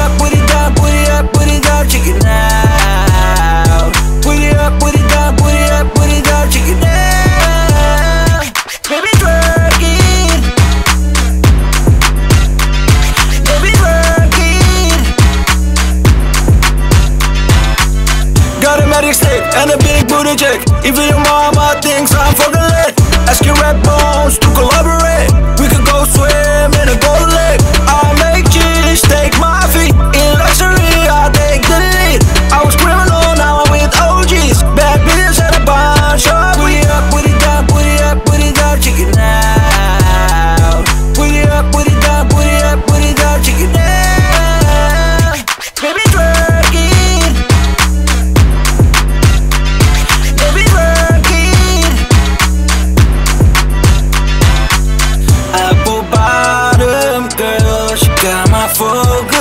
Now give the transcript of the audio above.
up, put it down, put it up, put it down, check it now. Put it up, put it down, put it up, put it down, check it now. Baby, twerk it. Baby, twerk it. Got a magic stick and a big booty check. Even your mama thinks I'm fucking lit. Asking your red bones to collaborate. For good.